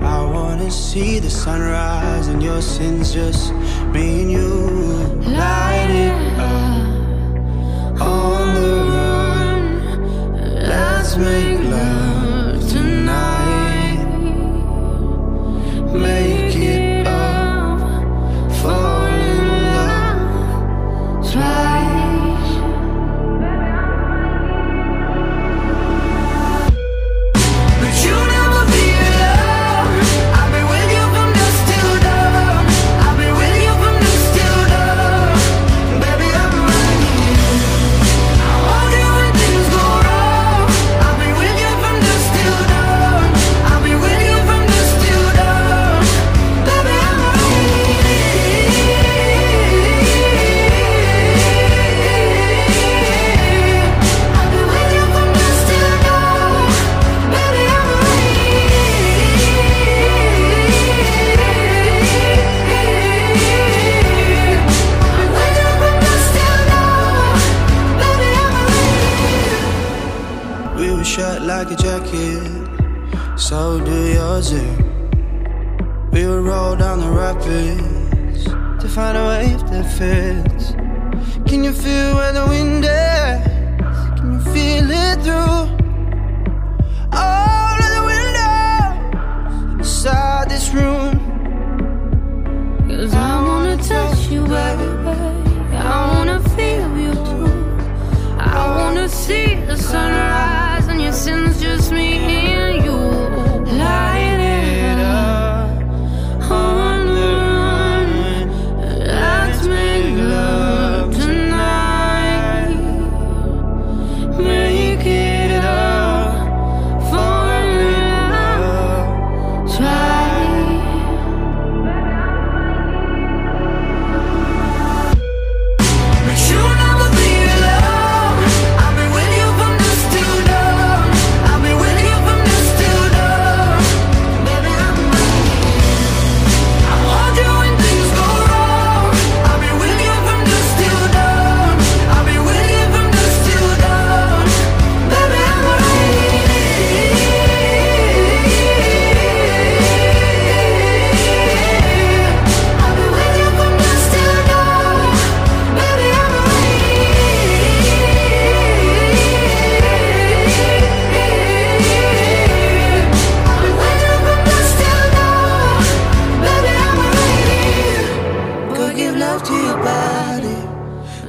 I wanna see the sunrise and your sins just me shut like a jacket, so do yours. eh? We would roll down the rapids to find a wave that fits. Can you feel where the wind is? Can you feel it through all of the windows inside this room? Cause I wanna touch you, baby. I wanna feel you too. I wanna see the sunrise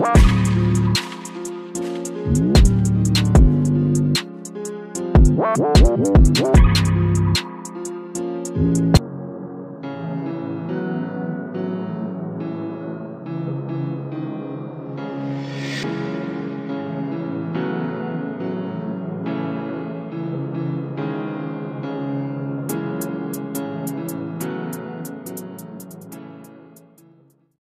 Wow.